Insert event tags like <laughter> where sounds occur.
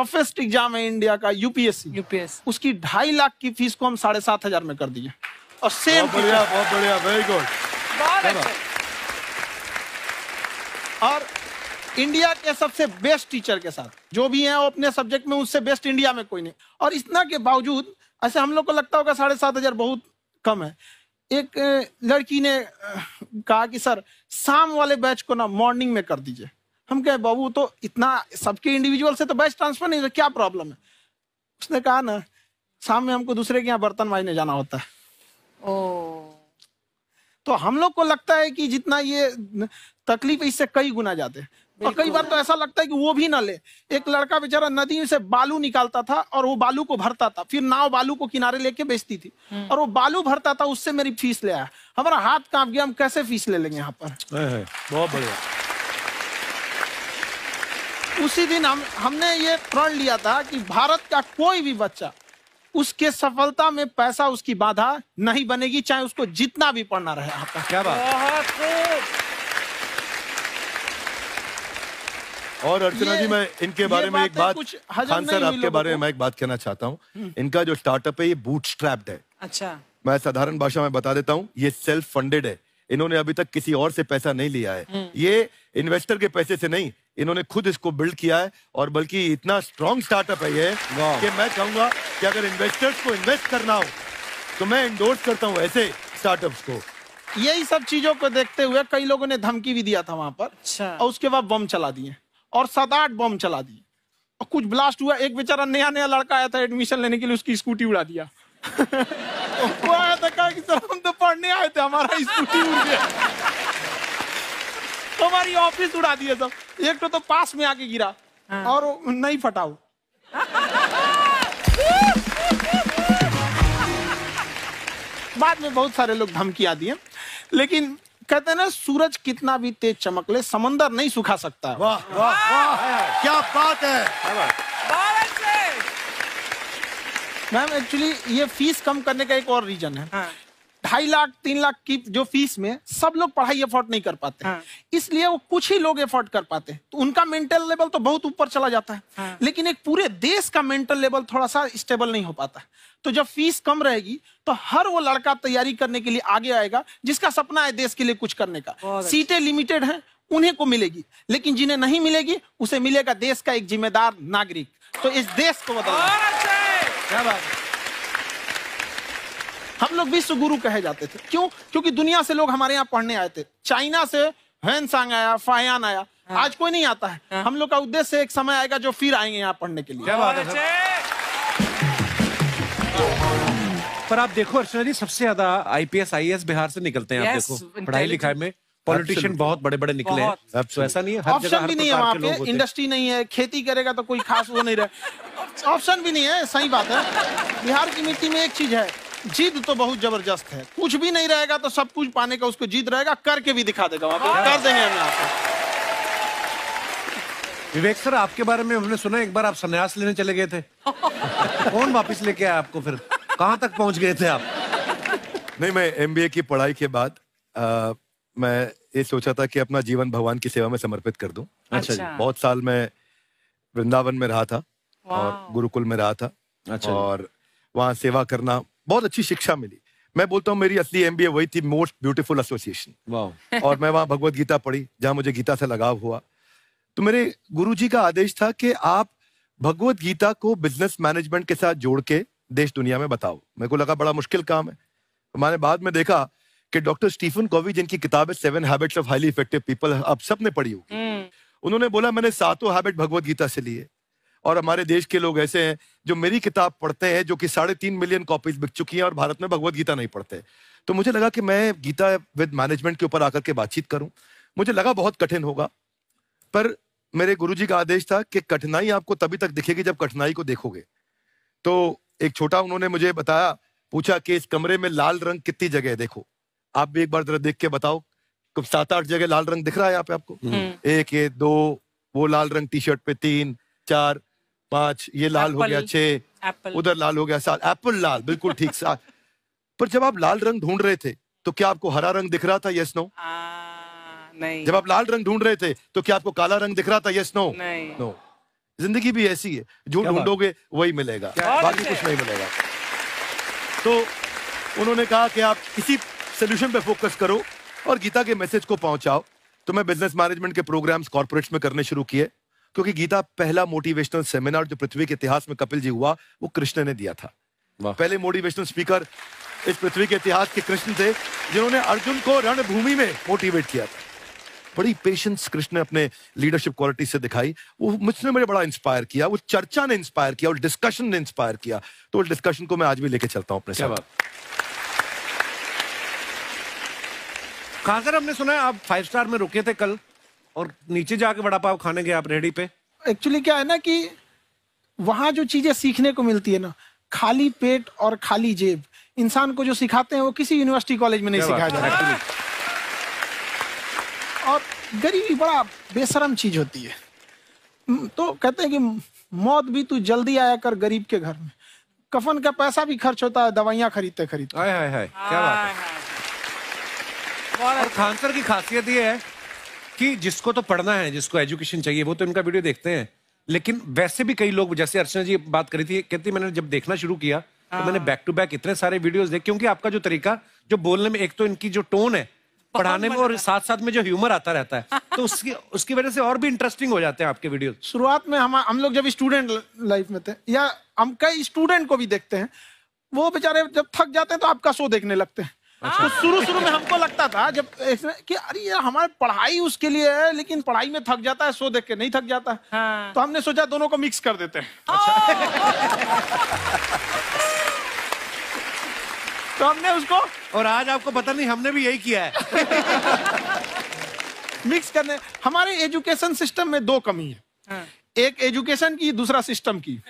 Toughest exam है India का UPSC UPS उसकी ढाई लाख की फ़ीस को हम साढ़े सात हज़ार में कर दिए। और सेम बहुत बढ़िया बहुत बढ़िया वेरी गुड और इंडिया के सबसे बेस्ट टीचर के साथ जो भी हैं वो अपने सब्जेक्ट में उससे बेस्ट इंडिया में कोई नहीं। और इतना के बावजूद ऐसे हम लोग को लगता होगा साढ़े सात हज़ार बहुत कम है। एक लड़की ने कहा कि सर शाम वाले बैच को ना मॉर्निंग में कर दीजिए। हम कहे बाबू तो इतना सबके इंडिविजुअल से तो बैच ट्रांसफ़र नहीं हो क्या प्रॉब्लम है? उसने कहा ना शाम में हमको दूसरे के यहाँ बर्तन माजने जाना होता है। ओ। तो हम लोग को लगता है कि जितना ये तकलीफ़ इससे कई गुना जाते हैं। और कई बार तो ऐसा लगता है कि वो भी ना ले। एक लड़का बेचारा नदी से बालू निकालता था और वो बालू को भरता था। फिर नाव बालू को किनारे लेके बेचती थी। और वो बालू भरता था उससे मेरी फ़ीस ले आया। हमारा हाथ काँप गया हम कैसे फ़ीस ले लेंगे यहाँ पर? बहुत बढ़िया। उसी दिन हम हमने ये प्रण लिया था कि भारत का कोई भी बच्चा उसके सफलता में पैसा उसकी बाधा नहीं बनेगी चाहे उसको जितना भी पढ़ना रहे पर क्या बात। और अर्चना जी मैं इनके बारे में एक बात खान सर आपके बारे में मैं एक बात कहना चाहता हूँ। इनका जो स्टार्टअप है ये बूट है। अच्छा। मैं साधारण भाषा में बता देता हूँ ये सेल्फ फंडेड है। इन्होंने अभी तक किसी और से पैसा नहीं लिया है। ये इन्वेस्टर के पैसे से नहीं इन्होंने खुद इसको बिल्ड किया है और बल्कि इतना स्ट्रॉन्ग स्टार्टअप है ये कि मैं कहूँगा कि अगर इन्वेस्टर्स को इन्वेस्ट करना हो तो मैं इंडोर्स करता हूँ ऐसे स्टार्टअप्स को। यही सब चीज़ों को देखते हुए कई लोगों ने धमकी भी दिया था वहाँ पर अच्छा। और उसके बाद बम चला दिए और सात आठ बम चला दिए। और कुछ ब्लास्ट हुआ एक बेचारा नया नया लड़का आया था एडमिशन लेने के लिए उसकी स्कूटी उड़ा दिया। <laughs> वो आया था कहा कि सर हम तो पढ़ने आए थे हमारा स्कूटी उड़ गया। <laughs> हमारी ऑफ़िस उड़ा दिए सब। एक तो, तो पास में आके गिरा हाँ। और नहीं फटा वो बाद में बहुत सारे लोग धमकियाँ दिए। लेकिन कहते हैं ना सूरज कितना भी तेज चमक ले समंदर नहीं सुखा सकता। वाह वाह वाह क्या बात है। मैम एक्चुअली ये फ़ीस कम करने का एक और रीजन है। हाँ। ढाई लाख तीन लाख की जो फ़ीस में सब लोग पढ़ाई अफोर्ड नहीं कर पाते। हाँ। इसलिए वो कुछ ही लोग अफोर्ड कर पाते। हैं तो उनका मेंटल लेवल तो बहुत ऊपर चला जाता है। हाँ। लेकिन एक पूरे देश का मेंटल लेवल थोड़ा सा स्टेबल नहीं हो पाता। तो जब फ़ीस कम रहेगी तो हर वो लड़का तैयारी करने के लिए आगे आएगा जिसका सपना है देश के लिए कुछ करने का। अच्छा। सीटें लिमिटेड है उन्हें को मिलेगी। लेकिन जिन्हें नहीं मिलेगी उसे मिलेगा देश का एक जिम्मेदार नागरिक। तो इस देश को बदलना। क्या बात है। हम लोग विश्व गुरु कहे जाते थे। क्यों? क्योंकि दुनिया से लोग हमारे यहाँ पढ़ने आए थे। चाइना से हैंसांग आया फायान आया। आज कोई नहीं आता है। हम लोग का उद्देश्य एक समय आएगा जो फिर आएँगे यहाँ पढ़ने के लिए। है पर आप देखो अर्चना जी सबसे ज़्यादा आईपीएस आईएएस बिहार से निकलते हैं आप देखो। पढ़ाई लिखाई में पॉलिटिशियन बहुत बड़े बड़े निकले हैं। तो ऐसा नहीं है ऑप्शन भी नहीं है वहाँ पे। इंडस्ट्री नहीं है। खेती करेगा तो कोई खास वो नहीं रहे। <laughs> ऑप्शन भी नहीं है सही बात है। बिहार की मिट्टी में एक चीज़ है। जिद तो बहुत ज़बरदस्त है। कुछ भी नहीं रहेगा तो सब कुछ पाने का उसको जिद रहेगा करके भी दिखा देगा वहाँ पे। कर देंगे हम यहाँ पे। विवेक सर आपके बारे में हमने सुना एक बार आप संन्यास लेने चले गए थे। <laughs> कौन वापस लेके आया आपको फिर? कहाँ तक पहुँच गए थे आप? नहीं मैं एमबीए की पढ़ाई के बाद आ, मैं ये सोचा था कि अपना जीवन भगवान की सेवा में समर्पित कर दूँ। अच्छा जी। बहुत साल मैं वृंदावन में रहा था और गुरुकुल में रहा था अच्छा। और वहाँ सेवा करना बहुत अच्छी शिक्षा मिली। मैं बोलता हूँ मेरी असली एमबीए वही थी मोस्ट ब्यूटीफुल एसोसिएशन और मैं वहाँ भगवत गीता पढ़ी जहाँ मुझे गीता से लगाव हुआ। तो मेरे गुरु जी का आदेश था कि आप भगवत गीता को बिज़नेस मैनेजमेंट के साथ जोड़ के देश दुनिया में बताओ। मेरे को लगा बड़ा मुश्किल काम है। मैंने बाद में देखा कि डॉक्टर स्टीफन कोवी जिनकी किताब है Seven Habits of Highly Effective People आप सबने पढ़ी होगी। हम्म। उन्होंने बोला मैंने सातों हैबिट भगवत गीता से लिए। और हमारे देश के लोग ऐसे हैं जो मेरी किताब पढ़ते हैं जो कि साढ़े तीन मिलियन कॉपीज बिक चुकी हैं और भारत में भगवत गीता नहीं पढ़ते। तो मुझे लगा कि मैं गीता विद मैनेजमेंट के ऊपर आकर के बातचीत करूँ। मुझे लगा बहुत कठिन होगा पर मेरे गुरुजी का आदेश था कि कठिनाई आपको तभी तक दिखेगी जब कठिनाई को देखोगे। तो एक छोटा उन्होंने मुझे बताया पूछा कि इस कमरे में लाल रंग कितनी जगह है? देखो आप भी एक बार जरा देख के बताओ। कुछ सात आठ जगह लाल रंग दिख रहा है यहाँ पे आपको? एक ये दो वो लाल रंग टी शर्ट पे तीन चार पाँच ये लाल हो गया. छह उधर लाल हो गया सात एप्पल लाल बिल्कुल ठीक सात। पर जब आप लाल रंग ढूंढ रहे थे तो क्या आपको हरा रंग दिख रहा था यस नो नहीं। जब आप लाल रंग ढूंढ रहे थे तो क्या आपको काला रंग दिख रहा था यस नो नो ज़िंदगी भी ऐसी है जो ढूंढोगे वही मिलेगा। बाकी कुछ नहीं मिलेगा। तो उन्होंने कहा कि आप इसी सोल्यूशन पे फोकस करो और गीता के मैसेज को पहुंचाओ। तो मैं बिज़नेस मैनेजमेंट के प्रोग्राम्स कॉर्पोरेट्स में करने शुरू किए। क्योंकि गीता पहला मोटिवेशनल सेमिनार जो पृथ्वी के इतिहास में कपिल जी हुआ वो कृष्ण ने दिया था। पहले मोटिवेशनल स्पीकर इस पृथ्वी के इतिहास के कृष्ण थे जिन्होंने अर्जुन को रणभूमि में मोटिवेट किया था। बड़ी पेशेंस कृष्ण ने अपने लीडरशिप क्वालिटी से दिखाई। वो मुझसे मुझे बड़ा इंस्पायर किया वो चर्चा ने इंस्पायर किया और डिस्कशन ने इंस्पायर किया। तो उस डिस्कशन को मैं आज भी लेके चलता हूँ अपने साथ। कहा सर हमने सुना है आप फाइव स्टार में रुके थे कल। और नीचे जाके वड़ा पाव खाने गए आप रेडी पे? एक्चुअली क्या है ना कि वहाँ जो चीज़ें सीखने को मिलती है ना खाली पेट और खाली जेब इंसान को जो सिखाते हैं वो किसी यूनिवर्सिटी कॉलेज में नहीं सिखाया है? जाता और गरीबी बड़ा बेशरम चीज़ होती है। तो कहते हैं कि मौत भी तू जल्दी आया कर गरीब के घर में। कफन का पैसा भी खर्च होता है दवाइयाँ खरीदते खरीदते हाय हाय हाय क्या बात है। और की खासियत ये है कि जिसको तो पढ़ना है जिसको एजुकेशन चाहिए वो तो इनका वीडियो देखते हैं। लेकिन वैसे भी कई लोग जैसे अर्चना जी बात करी थी कहती मैंने जब देखना शुरू किया तो मैंने बैक टू बैक इतने सारे वीडियोस देखे क्योंकि आपका जो तरीका जो बोलने में एक तो इनकी जो टोन है पढ़ाने में और साथ साथ में जो ह्यूमर आता रहता है तो उसकी उसकी वजह से और भी इंटरेस्टिंग हो जाते हैं आपके वीडियो शुरुआत में हम हम लोग जब स्टूडेंट लाइफ में थे या हम कई स्टूडेंट को भी देखते हैं वो बेचारे जब थक जाते हैं तो आपका शो देखने लगते हैं। तो शुरू शुरू में हमको लगता था जब इसमें कि अरे यार हमारे पढ़ाई उसके लिए है लेकिन पढ़ाई में थक जाता है शो देख के नहीं थक जाता। है। हाँ। तो हमने सोचा दोनों को मिक्स कर देते हैं। अच्छा। तो हमने उसको और आज आपको पता नहीं हमने भी यही किया है। मिक्स करने हमारे एजुकेशन सिस्टम में दो कमी है। हाँ। एक एजुकेशन की दूसरा सिस्टम की।